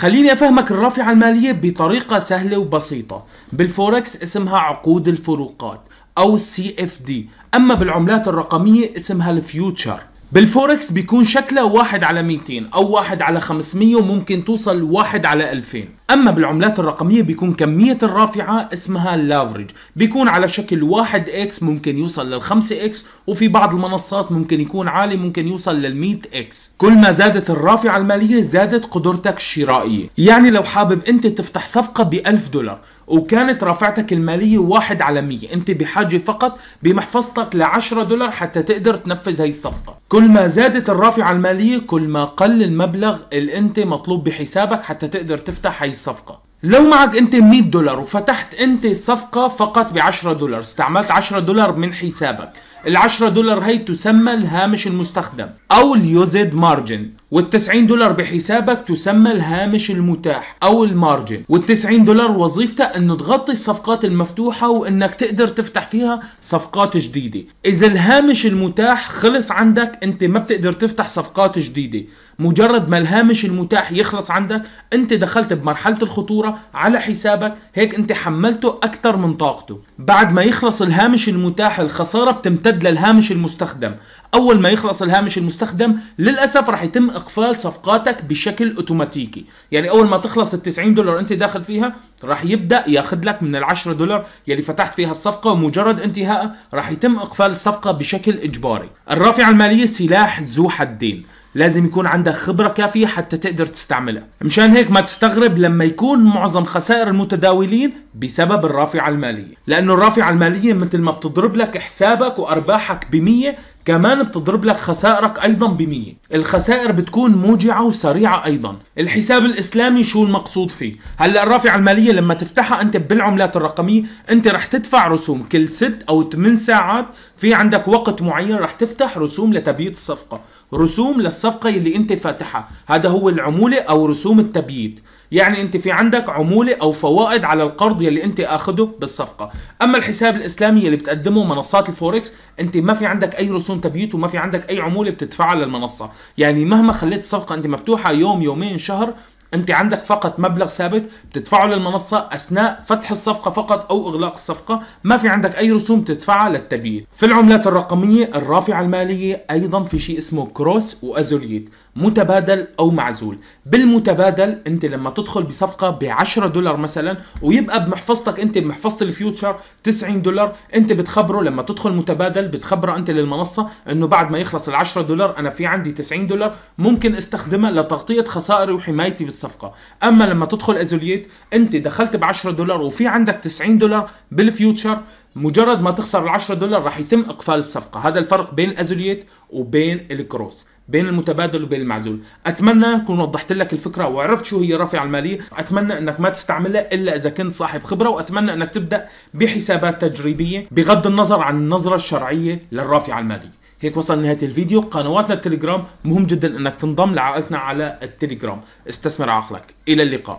خليني أفهمك الرافعة المالية بطريقة سهلة وبسيطة. بالفوركس اسمها عقود الفروقات أو ال CFD أما بالعملات الرقمية اسمها ال future. بالفوركس بيكون شكله واحد على 200 أو واحد على 500 وممكن توصل واحد على 2000 أما بالعملات الرقمية بيكون كمية الرافعة اسمها ال leverage بيكون على شكل 1 X ممكن يوصل لل 5 X وفي بعض المنصات ممكن يكون عالي ممكن يوصل لل 100 X. كل ما زادت الرافعة المالية زادت قدرتك الشرائية يعني لو حابب أنت تفتح صفقة ب 1000 دولار وكانت رافعتك المالية واحد على 100 أنت بحاجة فقط بمحفظتك ل 10 دولار حتى تقدر تنفذ هاي الصفقة. كل ما زادت الرافعة المالية كل ما قل المبلغ اللي أنت مطلوب بحسابك حتى تقدر تفتح هاي الصفقة لو معك أنت 100 دولار وفتحت أنت صفقة فقط ب 10 دولار استعملت 10 دولار من حسابك. ال 10 دولار هي تسمى الهامش المستخدم أو ال used margin. وال90 دولار بحسابك تسمى الهامش المتاح أو ال margin. وال90 دولار وظيفتها إنه تغطي الصفقات المفتوحة وإنك تقدر تفتح فيها صفقات جديدة. إذا الهامش المتاح خلص عندك أنت ما بتقدر تفتح صفقات جديدة. مجرد ما الهامش المتاح يخلص عندك أنت دخلت بمرحلة الخطورة على حسابك هيك أنت حملته أكثر من طاقته. بعد ما يخلص الهامش المتاح الخسارة بتمتد للهامش المستخدم. أول ما يخلص الهامش المستخدم للأسف راح يتم أقفال صفقاتك بشكل أوتوماتيكي. يعني أول ما تخلص ال 90 دولار أنت داخل فيها راح يبدأ ياخذ لك من ال 10 دولار يلي فتحت فيها الصفقة ومجرد انتهائها راح يتم إقفال الصفقة بشكل إجباري. الرافعة المالية سلاح ذو حدين. لازم يكون عندك خبرة كافية حتى تقدر تستعملها. مشان هيك ما تستغرب لما يكون معظم خسائر المتداولين بسبب الرافعة المالية. لأنه الرافعة المالية مثل ما بتضرب لك حسابك وأرباحك بمية كمان بتضرب لك خسائرك أيضا بمية. الخسائر بتكون موجعة وسريعة أيضا. الحساب الإسلامي شو المقصود فيه؟ هلأ الرافعة المالية لما تفتحها أنت بالعملات الرقمية أنت رح تدفع رسوم كل ست أو 8 ساعات. في عندك وقت معين رح تفتح رسوم لتبييت الصفقة. رسوم للصفقة اللي أنت فاتحها. هذا هو العمولة أو رسوم التبييت يعني أنت في عندك عمولة أو فوائد على القرض يلي أنت آخده بالصفقة. أما الحساب الإسلامي اللي بتقدمه منصات الفوركس أنت ما في عندك أي رسوم تبييت وما في عندك أي عمولة بتدفعها للمنصة. يعني مهما خليت الصفقة أنت مفتوحة يوم يومين شهر انت عندك فقط مبلغ ثابت بتدفعه للمنصة اثناء فتح الصفقة فقط أو اغلاق الصفقة. ما في عندك اي رسوم تدفعها للتبييت في العملات الرقمية الرافعة المالية أيضا في شيء اسمه cross و isolated. متبادل أو معزول. بالمتبادل أنت لما تدخل بصفقة ب 10 دولار مثلا ويبقى بمحفظتك أنت بمحفظة ال futures 90 دولار أنت بتخبره لما تدخل متبادل بتخبره أنت للمنصة إنه بعد ما يخلص ال 10 دولار أنا في عندي 90 دولار ممكن أستخدمها لتغطية خسائري وحمايتي الصفقه أما لما تدخل isolated أنت دخلت ب 10 دولار وفي عندك 90 دولار بال futures مجرد ما تخسر ال 10 دولار راح يتم إقفال الصفقة. هذا الفرق بين ال isolated وبين الكروس. بين المتبادل وبين المعزول. أتمنى أكون وضحت لك الفكرة وعرفت شو هي الرافعه المالية. أتمنى أنك ما تستعملها إلا إذا كنت صاحب خبرة وأتمنى أنك تبدأ بحسابات تجريبية بغض النظر عن النظرة الشرعية للرافعه الماليه هيك وصل نهاية الفيديو. قنواتنا التليجرام مهم جدا أنك تنضم لعائلتنا على التليجرام. استثمر عقلك. إلى اللقاء.